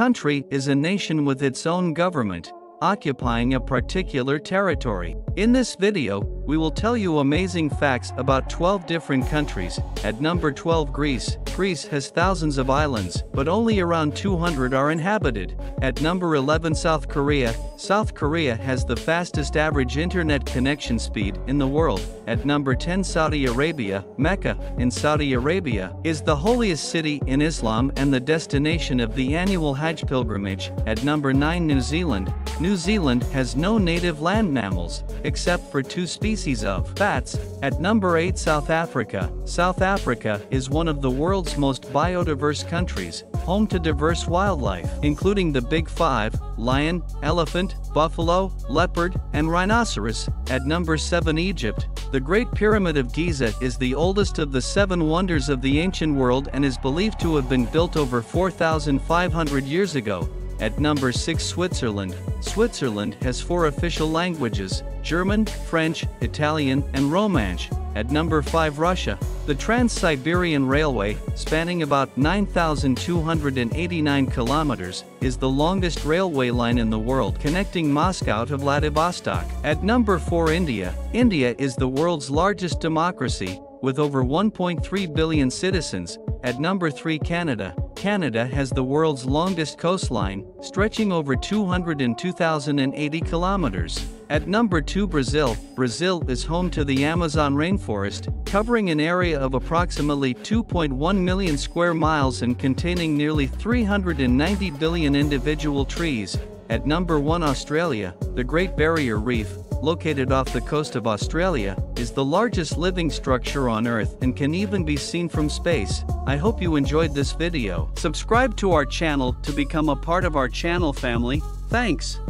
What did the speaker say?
country is a nation with its own government, occupying a particular territory. In this video, we will tell you amazing facts about 12 different countries. At number 12 Greece. Greece has thousands of islands, but only around 200 are inhabited. At number 11 South Korea. South Korea has the fastest average internet connection speed in the world. At number 10 Saudi Arabia. Mecca, in Saudi Arabia, is the holiest city in Islam and the destination of the annual Hajj pilgrimage. At number 9 New Zealand. New Zealand has no native land mammals, except for two species of bats. At number 8 South Africa. South Africa is one of the world's most biodiverse countries, home to diverse wildlife, including the Big Five, lion, elephant, buffalo, leopard, and rhinoceros. At number 7 Egypt. The Great Pyramid of Giza is the oldest of the seven wonders of the ancient world and is believed to have been built over 4,500 years ago. At number 6 Switzerland. Switzerland has four official languages, German, French, Italian, and Romansh. At number 5 Russia. The Trans-Siberian Railway, spanning about 9,289 kilometers, is the longest railway line in the world connecting Moscow to Vladivostok. At number 4 India. India is the world's largest democracy, with over 1.3 billion citizens. At number 3 Canada. Canada has the world's longest coastline, stretching over 202,080 kilometers. At number 2 Brazil, Brazil is home to the Amazon rainforest, covering an area of approximately 2.1 million square miles and containing nearly 390 billion individual trees. At number 1 Australia, the Great Barrier Reef, located off the coast of Australia, is the largest living structure on Earth and can even be seen from space. I hope you enjoyed this video. Subscribe to our channel to become a part of our channel family. Thanks.